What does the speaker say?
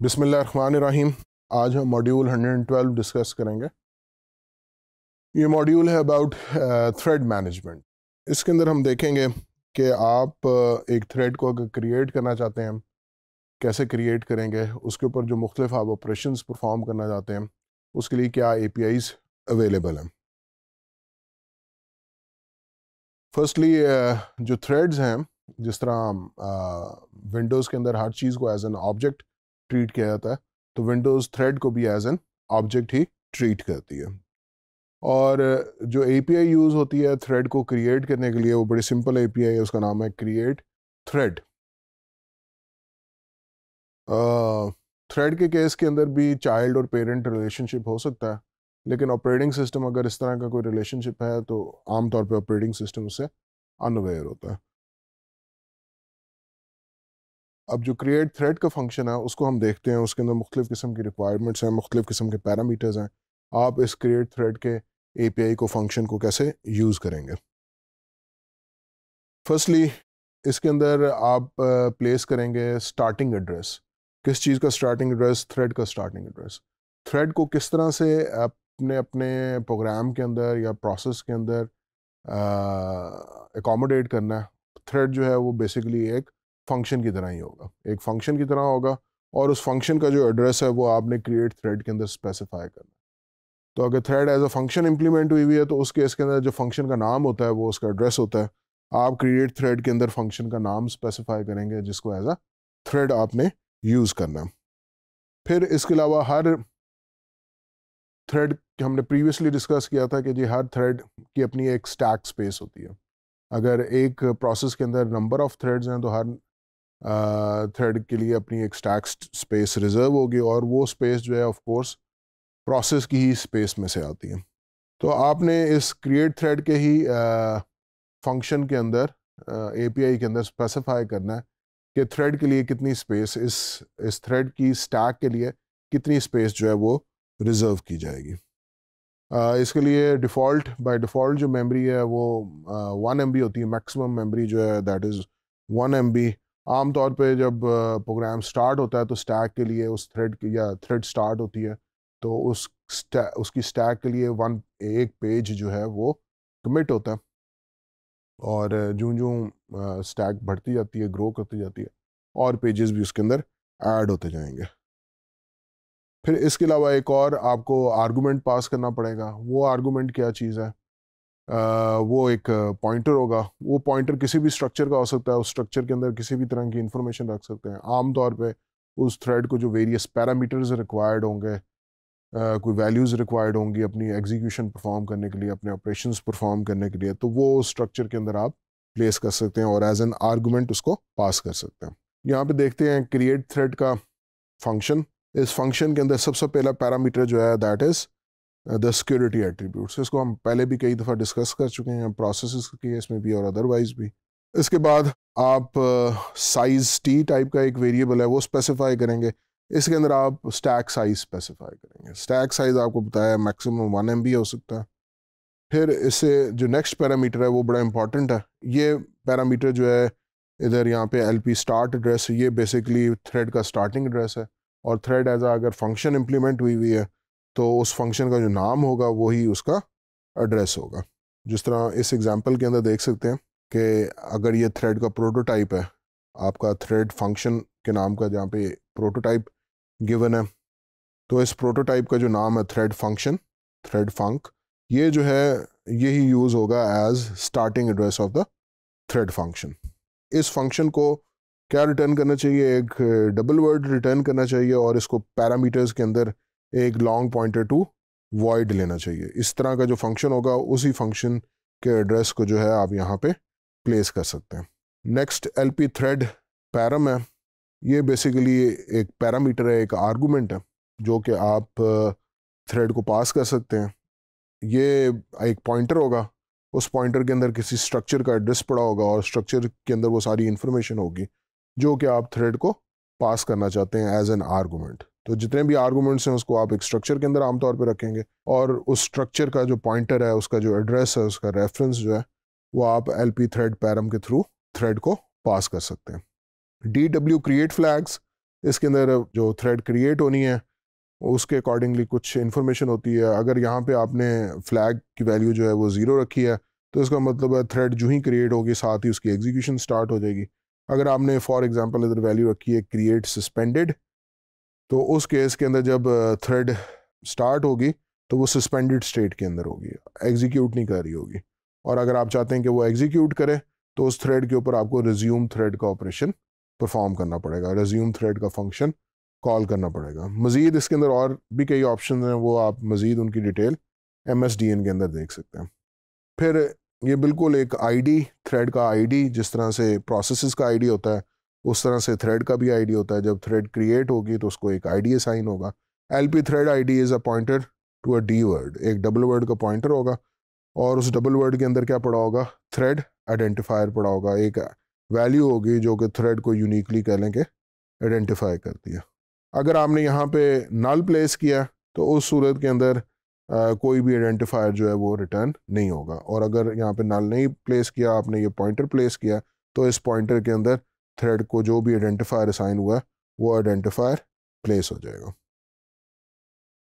बिसमीम आज हम मॉड्यूल 112 डिस्कस करेंगे। ये मॉड्यूल है अबाउट थ्रेड मैनेजमेंट इसके अंदर हम देखेंगे कि आप एक थ्रेड को अगर क्रिएट करना चाहते हैं, कैसे क्रिएट करेंगे, उसके ऊपर जो मुख्तफ आप ऑपरेशन परफॉर्म करना चाहते हैं, उसके लिए क्या ए अवेलेबल हैं। फर्स्टली जो थ्रेड्स हैं, जिस तरह विंडोज़ के अंदर हर चीज़ को एज एन ऑब्जेक्ट ट्रीट किया जाता है तो विंडोज़ थ्रेड को भी एज एन ऑब्जेक्ट ही ट्रीट करती है। और जो एपीआई यूज़ होती है थ्रेड को क्रिएट करने के लिए, वो बड़ी सिंपल एपीआई है, उसका नाम है क्रिएट थ्रेड। थ्रेड के केस के अंदर भी चाइल्ड और पेरेंट रिलेशनशिप हो सकता है, लेकिन ऑपरेटिंग सिस्टम अगर इस तरह का कोई रिलेशनशिप है तो आमतौर पे ऑपरेटिंग सिस्टम उससे अनअवेयर होता है। अब जो क्रिएट थ्रेड का फ़ंक्शन है, उसको हम देखते हैं, उसके अंदर मुख्तलिफ़ किस्म की रिक्वायरमेंट्स हैं, मुख्तलिफ़ किस्म के पैरामीटर्स हैं। आप इस क्रिएट थ्रेड के एपीआई को फ़ंक्शन को कैसे यूज़ करेंगे? फर्स्टली इसके अंदर आप प्लेस करेंगे स्टार्टिंग एड्रेस किस चीज़ का स्टार्टिंग एड्रेस थ्रेड का स्टार्टिंग एड्रेस थ्रेड को किस तरह से अपने अपने प्रोग्राम के अंदर या प्रोसेस के अंदर एकोमोडेट करना है? थ्रेड जो है, वो बेसिकली एक फ़ंक्शन की तरह ही होगा। एक फ़ंक्शन की तरह होगा और उस फ़ंक्शन का जो एड्रेस है वो आपने क्रिएट थ्रेड के अंदर स्पेसिफाई करना तो अगर thread as a function implement हुई हुई है तो उस केस के अंदर जो फ़ंक्शन का नाम होता है, वो उसका एड्रेस होता है। आप क्रिएट थ्रेड के अंदर फ़ंक्शन का नाम स्पेसिफाई करेंगे, जिसको एज अ थ्रेड आपने यूज़ करना है। फिर इसके अलावा हर थ्रेड हमने प्रीवियसली डिस्कस किया था कि जी हर थ्रेड की अपनी एक स्टैक स्पेस होती है। अगर एक प्रोसेस के अंदर नंबर ऑफ़ थ्रेड्स हैं तो हर थ्रेड के लिए अपनी एक स्टैक स्पेस रिज़र्व होगी और वो स्पेस जो है ऑफ़ कोर्स प्रोसेस की ही स्पेस में से आती है। तो आपने इस क्रिएट थ्रेड के ही फ़ंक्शन के अंदर एपीआई के अंदर स्पेसिफाई करना है कि थ्रेड के लिए कितनी स्पेस इस इस थ्रेड की स्टैक के लिए कितनी स्पेस जो है वो रिज़र्व की जाएगी। uh, इसके लिए डिफ़ॉल्ट बाय डिफ़ॉल्ट जो मेमोरी है वो वन एम होती है मैक्सिमम मेमोरी जो है दैट इज़ वन एम आमतौर पे जब प्रोग्राम स्टार्ट होता है तो स्टैक के लिए उस थ्रेड या थ्रेड स्टार्ट होती है तो उस उसकी स्टैक के लिए वन एक पेज जो है वो कमिट होता है। और जूं जूं स्टैक बढ़ती जाती है ग्रो करती जाती है, और पेजेस भी उसके अंदर ऐड होते जाएँगे। फिर इसके अलावा एक और आपको आर्गूमेंट पास करना पड़ेगा, वो आर्गूमेंट क्या चीज़ है? वो एक पॉइंटर होगा। वो पॉइंटर किसी भी स्ट्रक्चर का हो सकता है। उस स्ट्रक्चर के अंदर किसी भी तरह की इंफॉर्मेशन रख सकते हैं। आम तौर पे उस थ्रेड को जो वेरियस पैरामीटर्स रिक्वायर्ड होंगे कोई वैल्यूज़ रिक्वायर्ड होंगी अपनी एग्जीक्यूशन परफॉर्म करने के लिए, अपने ऑपरेशन परफॉर्म करने के लिए तो वो स्ट्रक्चर के अंदर आप प्लेस कर सकते हैं और एज एन आर्गूमेंट उसको पास कर सकते हैं। यहाँ पे देखते हैं क्रिएट थ्रेड का फ़ंक्शन इस फ़ंक्शन के अंदर सबसे सब पहला पैरामीटर जो है that is the security attributes इसको हम पहले भी कई दफ़ा डिस्कस कर चुके हैं प्रोसेस के केस में भी और अदरवाइज़ भी। इसके बाद आप साइज़ टी टाइप का एक वेरिएबल है, वो स्पेसिफाई करेंगे। इसके अंदर आप स्टैक साइज़ स्पेसिफाई करेंगे। स्टैक साइज़ आपको बताया मैक्सिमम वन एमबी हो सकता है। फिर इससे जो नेक्स्ट पैरामीटर है, वो बड़ा इंपॉर्टेंट है। ये पैरामीटर जो है, इधर यहाँ पे एल पी स्टार्ट एड्रेस ये बेसिकली थ्रेड का स्टार्टिंग एड्रेस है। और थ्रेड एज अगर फ़ंक्शन इम्प्लीमेंट हुई हुई है तो उस फ़ंक्शन का जो नाम होगा, वही उसका एड्रेस होगा। जिस तरह इस एग्जांपल के अंदर देख सकते हैं कि अगर ये थ्रेड का प्रोटोटाइप है, आपका थ्रेड फ़ंक्शन के नाम का जहाँ पे प्रोटोटाइप गिवन है तो इस प्रोटोटाइप का जो नाम है थ्रेड फ़ंक्शन थ्रेड फंक ये जो है, यही यूज़ होगा as starting address of the thread function इस फ़ंक्शन को क्या रिटर्न करना चाहिए? एक डबल वर्ड रिटर्न करना चाहिए और इसको पैरामीटर्स के अंदर एक लॉन्ग पॉइंटर टू वॉइड लेना चाहिए। इस तरह का जो फ़ंक्शन होगा, उसी फ़ंक्शन के एड्रेस को जो है आप यहाँ पे प्लेस कर सकते हैं। Next L P thread param है। ये बेसिकली एक पैरामीटर है, एक आर्गूमेंट है, जो कि आप थ्रेड को पास कर सकते हैं। ये एक पॉइंटर होगा। उस पॉइंटर के अंदर किसी स्ट्रक्चर का एड्रेस पड़ा होगा और स्ट्रक्चर के अंदर वो सारी इन्फॉर्मेशन होगी, जो कि आप थ्रेड को पास करना चाहते हैं एज एन आर्गूमेंट तो जितने भी आर्गूमेंट्स हैं उसको आप एक स्ट्रक्चर के अंदर आमतौर पर रखेंगे और उस स्ट्रक्चर का जो पॉइंटर है, उसका जो एड्रेस है, उसका रेफरेंस जो है, वो आप एल पी थ्रेड पैरम के थ्रू थ्रेड को पास कर सकते हैं। डी डब्ल्यू क्रिएट फ्लैग्स इसके अंदर जो थ्रेड क्रिएट होनी है, उसके अकॉर्डिंगली कुछ इन्फॉर्मेशन होती है। अगर यहाँ पे आपने फ्लैग की वैल्यू जो है वो ज़ीरो रखी है तो इसका मतलब है थ्रेड जो ही क्रिएट होगी, साथ ही उसकी एग्जीक्यूशन स्टार्ट हो जाएगी। अगर आपने फॉर एग्जांपल इधर वैल्यू रखी है क्रिएट सस्पेंडेड तो उस केस के अंदर जब थ्रेड स्टार्ट होगी तो वो सस्पेंडेड स्टेट के अंदर होगी एग्जीक्यूट नहीं कर रही होगी। और अगर आप चाहते हैं कि वो एग्जीक्यूट करे तो उस थ्रेड के ऊपर आपको रिज्यूम थ्रेड का ऑपरेशन परफॉर्म करना पड़ेगा रिज्यूम थ्रेड का फ़ंक्शन कॉल करना पड़ेगा। मज़ीद इसके अंदर और भी कई ऑप्शन हैं, वो आप मज़ीद उनकी detail M S D N के अंदर देख सकते हैं। फिर ये बिल्कुल एक आईडी थ्रेड का आईडी जिस तरह से प्रोसेसेस का आईडी होता है उस तरह से थ्रेड का भी आईडी होता है। जब थ्रेड क्रिएट होगी तो उसको एक आईडी असाइन होगा। L P thread I D is a pointer to a D word एक डबल वर्ड का पॉइंटर होगा और उस डबल वर्ड के अंदर क्या पड़ा होगा? थ्रेड आइडेंटिफायर पड़ा होगा। एक वैल्यू होगी जो कि थ्रेड को यूनिकली कह लें कि आइडेंटिफाई करती है। अगर आपने यहाँ पे नल प्लेस किया तो उस सूरत के अंदर आ, कोई भी आइडेंटिफायर जो है वो रिटर्न नहीं होगा। और अगर यहाँ पे नल नहीं प्लेस किया आपने ये पॉइंटर प्लेस किया तो इस पॉइंटर के अंदर थ्रेड को जो भी आइडेंटिफायर असाइन हुआ है वो आइडेंटिफायर प्लेस हो जाएगा।